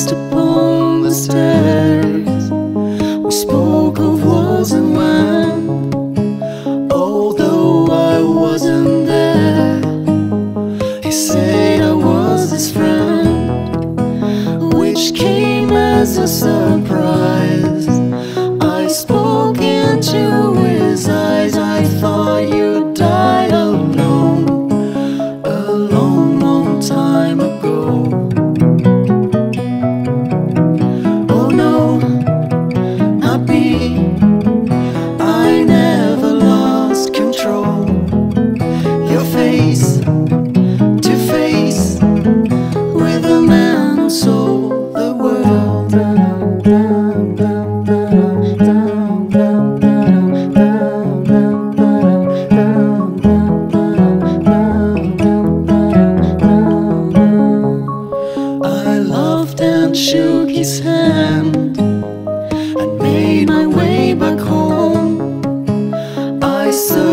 kissed upon the stairs. We spoke of was and when, although I wasn't there. He said I was his friend, which came as a surprise.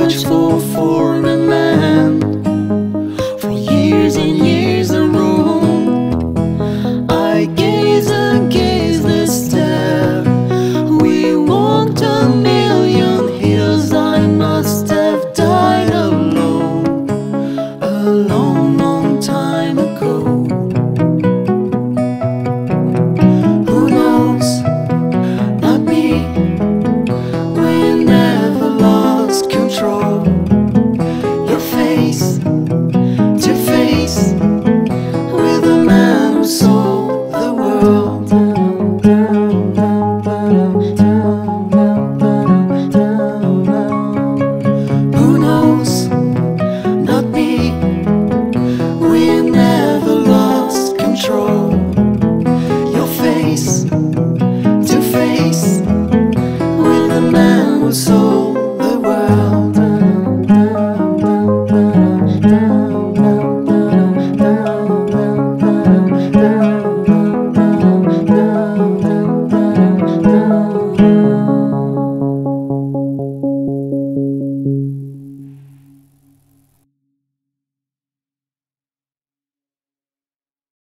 much for foreign land. For years and years in Rome I gaze and gaze the stare. We walked a million hills I must have died alone. Alone. so